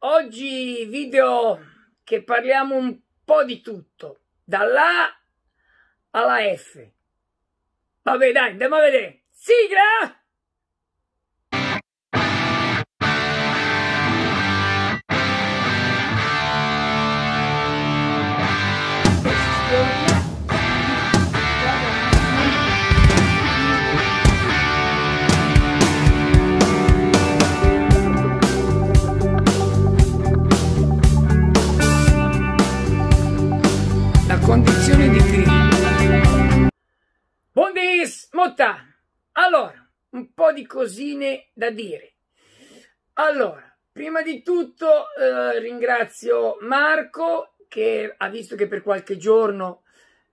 oggi video che parliamo un po' di tutto, dall'A alla F. Vabbè dai, andiamo a vedere. Sigla! Di cosine da dire. Allora, prima di tutto eh, ringrazio Marco che ha visto che per qualche giorno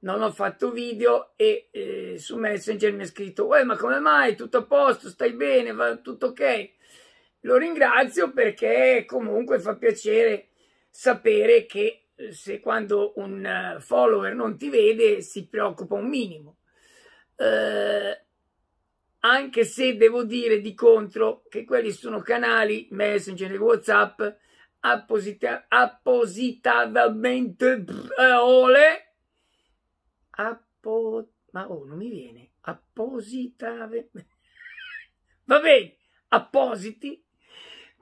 non ho fatto video e eh, su Messenger mi ha scritto Uè, ma come mai? Tutto a posto? Stai bene? Va tutto ok? Lo ringrazio perché comunque fa piacere sapere che se quando un eh, follower non ti vede si preoccupa un minimo. Eh, anche se devo dire di contro che quelli sono canali Messenger e WhatsApp apposita, appositamente eh, ole appo, ma oh non mi viene appositamente va bene appositi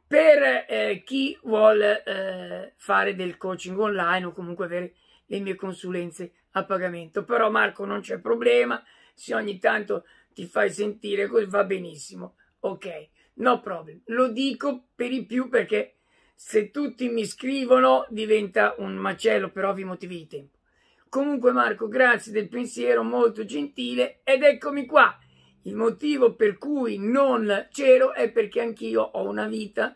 per eh, chi vuole eh, fare del coaching online o comunque avere le mie consulenze a pagamento. Però Marco non c'è problema, se ogni tanto ti fai sentire così va benissimo. Ok, no problem. Lo dico per i più perché se tutti mi scrivono diventa un macello per ovvi motivi di tempo. Comunque Marco, grazie del pensiero molto gentile ed eccomi qua. Il motivo per cui non c'ero è perché anch'io ho una vita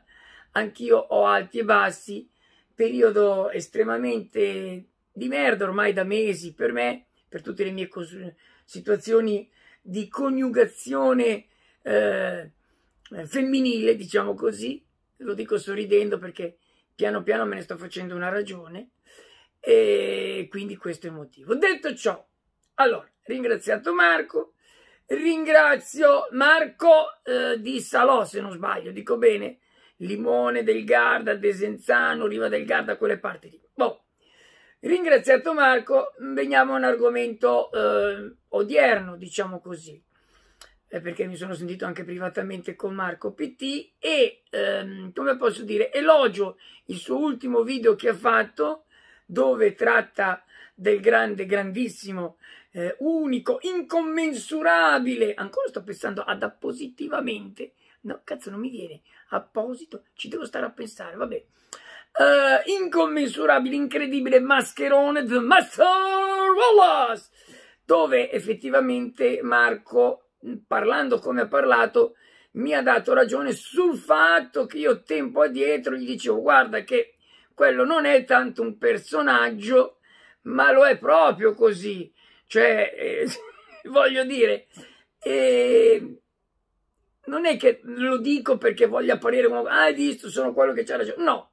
anch'io ho alti e bassi, periodo estremamente di merda ormai da mesi per me, per tutte le mie situazioni di coniugazione eh, femminile, diciamo così, lo dico sorridendo perché piano piano me ne sto facendo una ragione e quindi questo è il motivo. Detto ciò, allora, ringraziato Marco, ringrazio Marco eh, di Salò, se non sbaglio, dico bene, Limone del Garda, Desenzano, Riva del Garda, quelle parti lì. Boh. Ringraziato Marco, veniamo a un argomento eh, odierno, diciamo così, eh, perché mi sono sentito anche privatamente con Marco PT e, ehm, come posso dire, elogio il suo ultimo video che ha fatto, dove tratta del grande, grandissimo, eh, unico, incommensurabile, ancora sto pensando ad appositivamente, no, cazzo non mi viene, apposito, ci devo stare a pensare, vabbè. Uh, incommensurabile, incredibile mascherone The Master Wallace, dove effettivamente Marco, parlando come ha parlato, mi ha dato ragione sul fatto che io tempo addietro gli dicevo guarda che quello non è tanto un personaggio, ma lo è proprio così. Cioè, eh, voglio dire, eh, non è che lo dico perché voglio apparire come, ah, hai visto, sono quello che c'ha ragione. No,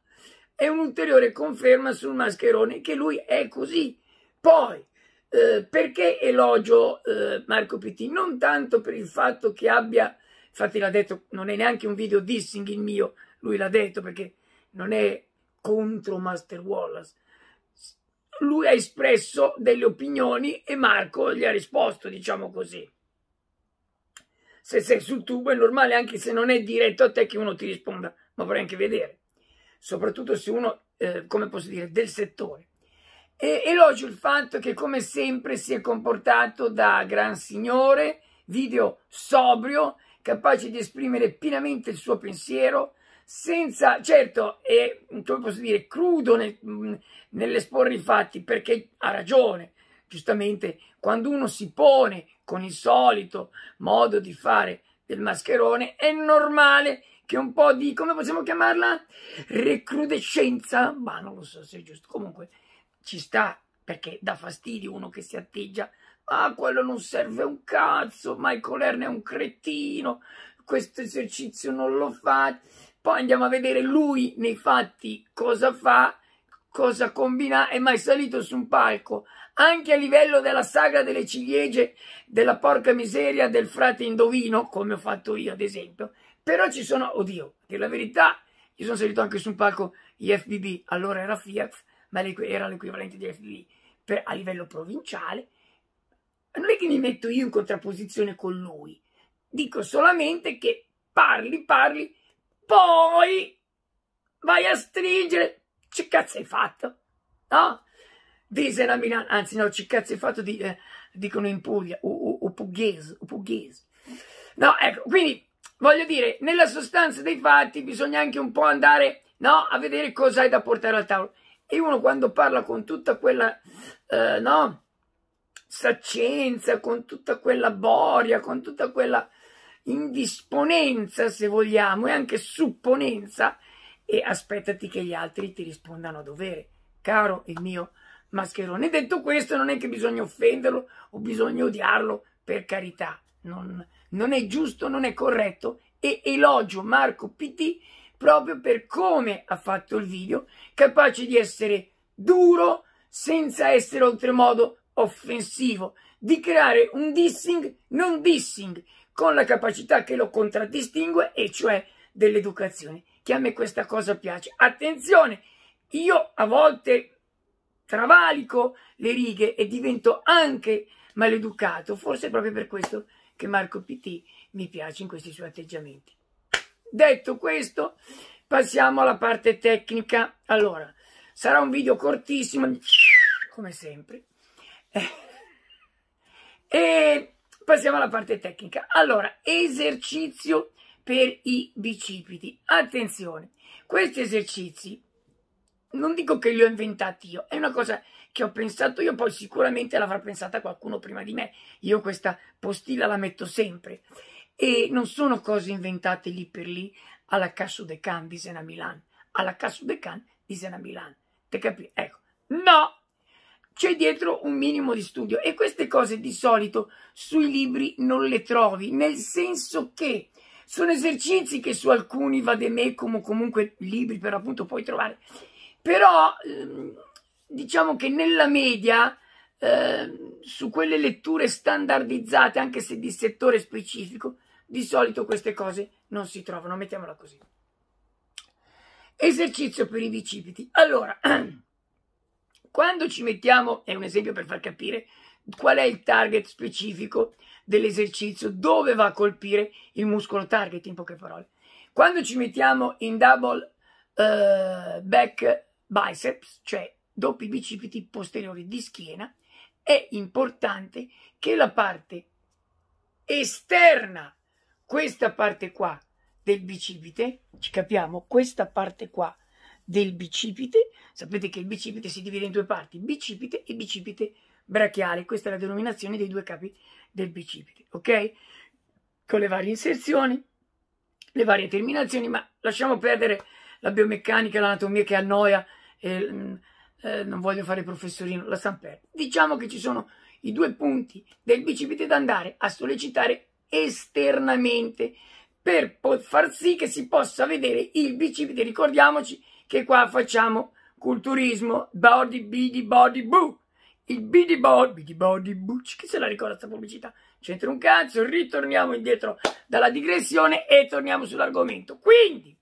è un'ulteriore conferma sul mascherone che lui è così. Poi, eh, perché elogio eh, Marco Pitti? Non tanto per il fatto che abbia, infatti l'ha detto, non è neanche un video dissing il mio, lui l'ha detto perché non è contro Master Wallace. Lui ha espresso delle opinioni e Marco gli ha risposto, diciamo così se sei sul tubo è normale anche se non è diretto a te che uno ti risponda, ma vorrei anche vedere, soprattutto se uno, eh, come posso dire, del settore. E elogio il fatto che come sempre si è comportato da gran signore, video sobrio, capace di esprimere pienamente il suo pensiero, senza, certo, è, come posso dire, crudo nel, nell'esporre i fatti, perché ha ragione, giustamente, quando uno si pone con il solito modo di fare del mascherone, è normale che un po' di, come possiamo chiamarla? Recrudescenza? Ma non lo so se è giusto. Comunque ci sta, perché dà fastidio uno che si atteggia. Ah, quello non serve un cazzo, Michael Erne è un cretino, questo esercizio non lo fa. Poi andiamo a vedere lui nei fatti cosa fa, cosa combina, è mai salito su un palco anche a livello della sagra delle ciliegie, della porca miseria del frate indovino, come ho fatto io ad esempio, però ci sono, oddio, per la verità, io sono salito anche su un palco IFBB, allora era Fiat, ma era l'equivalente di FBB per, a livello provinciale. Non è che mi metto io in contrapposizione con lui, dico solamente che parli, parli, poi vai a stringere. Che cazzo hai fatto? No? Dise a Milano, anzi no, che cazzo hai fatto, di, eh, dicono in Puglia, o, o, pugliese, o pugliese. No, ecco, quindi voglio dire, nella sostanza dei fatti bisogna anche un po' andare no, a vedere cosa hai da portare al tavolo. E uno quando parla con tutta quella, eh, no, saccenza, con tutta quella boria, con tutta quella indisponenza, se vogliamo, e anche supponenza, e aspettati che gli altri ti rispondano a dovere, caro il mio mascherone. Detto questo, non è che bisogna offenderlo o bisogna odiarlo, per carità, non, non è giusto, non è corretto, e elogio Marco PT proprio per come ha fatto il video, capace di essere duro senza essere oltremodo offensivo, di creare un dissing non dissing, con la capacità che lo contraddistingue, e cioè dell'educazione. Che a me questa cosa piace. Attenzione, io a volte travalico le righe e divento anche maleducato, forse proprio per questo che Marco PT mi piace in questi suoi atteggiamenti. Detto questo, passiamo alla parte tecnica. Allora, sarà un video cortissimo, come sempre. E passiamo alla parte tecnica. Allora, esercizio per i bicipiti. Attenzione, questi esercizi non dico che li ho inventati io, è una cosa che ho pensato io, poi sicuramente l'avrà pensata qualcuno prima di me. Io questa postilla la metto sempre. E non sono cose inventate lì per lì alla Casso de Can di Sena Milan. Alla Casso de Can di Sena Milan. Te capi? Ecco. No! C'è dietro un minimo di studio e queste cose di solito sui libri non le trovi, nel senso che sono esercizi che su alcuni vademecum o comunque libri per appunto puoi trovare. Però ehm, diciamo che nella media eh, su quelle letture standardizzate, anche se di settore specifico, di solito queste cose non si trovano, mettiamola così. Esercizio per i bicipiti. Allora, quando ci mettiamo, è un esempio per far capire qual è il target specifico dell'esercizio, dove va a colpire il muscolo target, in poche parole. Quando ci mettiamo in double uh, back biceps, cioè doppi bicipiti posteriori di schiena, è importante che la parte esterna, questa parte qua del bicipite, ci capiamo, questa parte qua del bicipite, sapete che il bicipite si divide in due parti, bicipite e bicipite brachiale, questa è la denominazione dei due capi del bicipite, ok? Con le varie inserzioni, le varie terminazioni, ma lasciamo perdere la biomeccanica, l'anatomia che annoia, eh, eh, non voglio fare professorino, la Samper. Diciamo che ci sono i due punti del bicipite da andare a sollecitare esternamente per far sì che si possa vedere il bicipite. Ricordiamoci che qua facciamo culturismo, body, bidi, body, boo. Il bidi body, bidi body, boo. Chi se la ricorda questa pubblicità? C'entra un cazzo, ritorniamo indietro dalla digressione e torniamo sull'argomento. Quindi,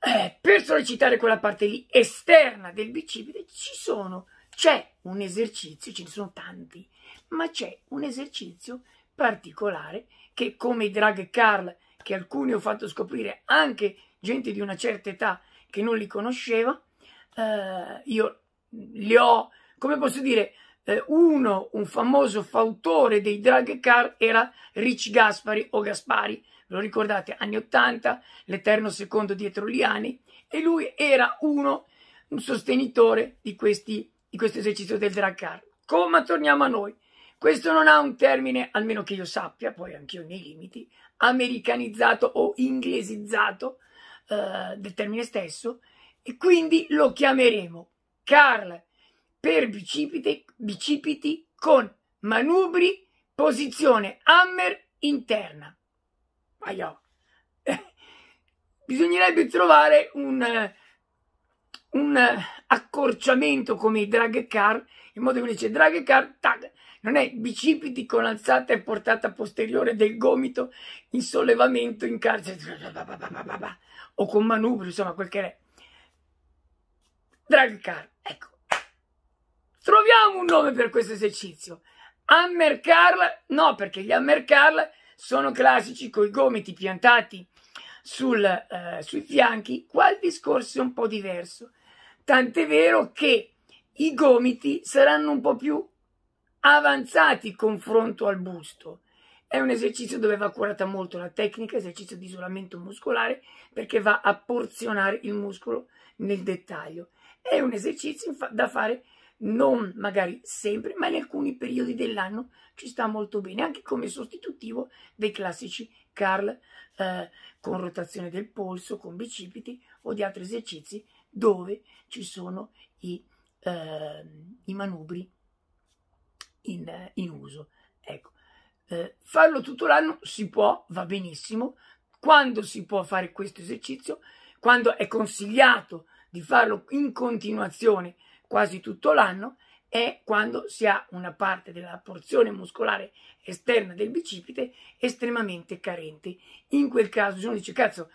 eh, per sollecitare quella parte lì esterna del bicipite ci sono, c'è un esercizio, ce ne sono tanti, ma c'è un esercizio particolare che come i drag Carl, che alcuni ho fatto scoprire anche gente di una certa età che non li conosceva, eh, io li ho, come posso dire, eh, uno, un famoso fautore dei drag car era Rich Gaspari o Gaspari, lo ricordate, anni 80, l'eterno secondo dietro Liani, e lui era uno, un sostenitore di, questi, di questo esercizio del drag car. Come torniamo a noi? Questo non ha un termine, almeno che io sappia, poi anch'io nei limiti, americanizzato o inglesizzato eh, del termine stesso, e quindi lo chiameremo Carl per bicipiti, bicipiti con manubri, posizione hammer interna. Aia. Bisognerebbe trovare un, un accorciamento come i drag car, in modo che dice drag car, tag, non è bicipiti con alzata e portata posteriore del gomito in sollevamento in carcere o con manubrio, insomma quel che è. Drag car, ecco. Troviamo un nome per questo esercizio. Hammer curl, no, perché gli hammer curl sono classici con i gomiti piantati sul, eh, sui fianchi. Qua il discorso è un po' diverso. Tant'è vero che i gomiti saranno un po' più avanzati confronto al busto. È un esercizio dove va curata molto la tecnica, esercizio di isolamento muscolare, perché va a porzionare il muscolo nel dettaglio. È un esercizio da fare non magari sempre, ma in alcuni periodi dell'anno ci sta molto bene, anche come sostitutivo dei classici curl eh, con rotazione del polso, con bicipiti o di altri esercizi dove ci sono i, eh, i manubri in, in uso. Ecco, eh, farlo tutto l'anno si può, va benissimo. Quando si può fare questo esercizio? Quando è consigliato di farlo in continuazione quasi tutto l'anno è quando si ha una parte della porzione muscolare esterna del bicipite estremamente carente. In quel caso, uno dice, cazzo,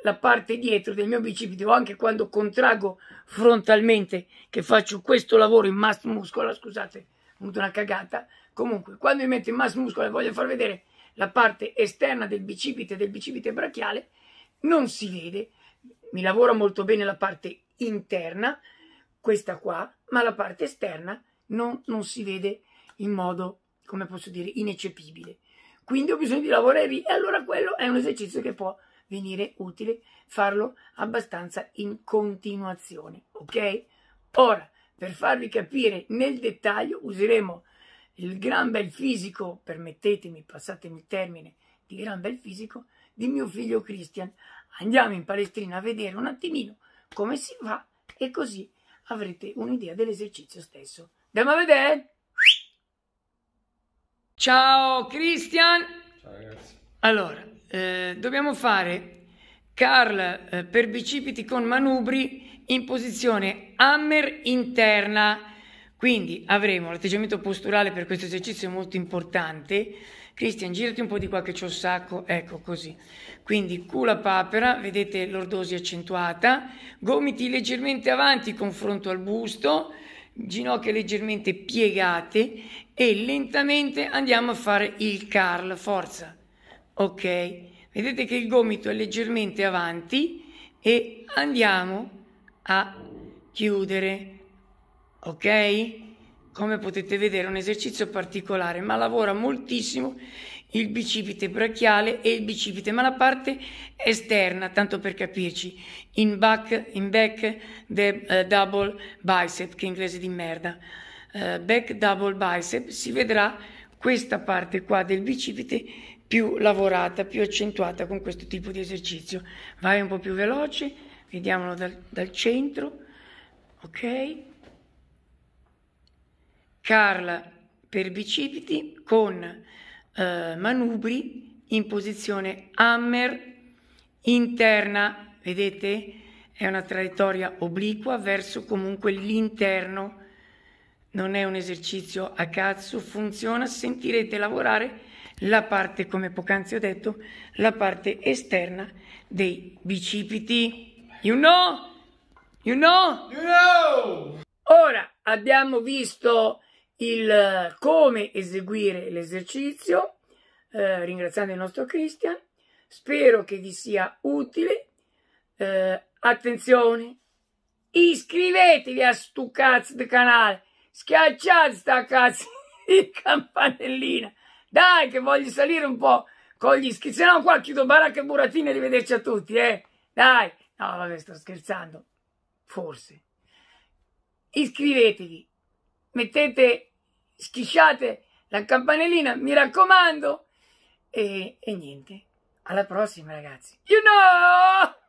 la parte dietro del mio bicipite o anche quando contraggo frontalmente, che faccio questo lavoro in mass muscola, scusate, avuto una cagata. Comunque, quando mi metto in mass muscola e voglio far vedere la parte esterna del bicipite del bicipite brachiale, non si vede. Mi lavora molto bene la parte interna, questa qua, ma la parte esterna non, non si vede in modo, come posso dire, ineccepibile. Quindi ho bisogno di lavorare lì e allora quello è un esercizio che può venire utile farlo abbastanza in continuazione, ok? Ora, per farvi capire nel dettaglio useremo il gran bel fisico, permettetemi, passatemi il termine, di gran bel fisico di mio figlio Christian. Andiamo in palestrina a vedere un attimino come si fa e così avrete un'idea dell'esercizio stesso. Andiamo a vedere? Ciao Christian! Ciao ragazzi. Allora, eh, dobbiamo fare curl eh, per bicipiti con manubri in posizione hammer interna. Quindi avremo l'atteggiamento posturale per questo esercizio molto importante. Cristian, girati un po' di qua che c'ho il sacco, ecco così. Quindi culo a papera, vedete l'ordosi accentuata, gomiti leggermente avanti confronto al busto, ginocchia leggermente piegate e lentamente andiamo a fare il curl, forza. Ok, vedete che il gomito è leggermente avanti e andiamo a chiudere. Ok? Come potete vedere è un esercizio particolare, ma lavora moltissimo il bicipite brachiale e il bicipite, ma la parte esterna, tanto per capirci, in back, in back de, uh, double bicep, che è inglese di merda, uh, back double bicep, si vedrà questa parte qua del bicipite più lavorata, più accentuata con questo tipo di esercizio. Vai un po' più veloce vediamolo dal, dal centro, ok? Carla per bicipiti con eh, manubri in posizione hammer interna, vedete? È una traiettoria obliqua verso comunque l'interno, non è un esercizio a cazzo, funziona, sentirete lavorare la parte, come poc'anzi ho detto, la parte esterna dei bicipiti. You know? You know? You know! Ora abbiamo visto il come eseguire l'esercizio, eh, ringraziando il nostro Christian. Spero che vi sia utile. Eh, attenzione, iscrivetevi a stu cazzo di canale, schiacciate sta cazzo di campanellina. Dai che voglio salire un po' con gli iscritti, se no qua chiudo baracca e burattini e arrivederci a tutti, eh. Dai, No, vabbè, sto scherzando. Forse. Iscrivetevi. Mettete, schisciate la campanellina, mi raccomando. E, e niente. Alla prossima, ragazzi. You know!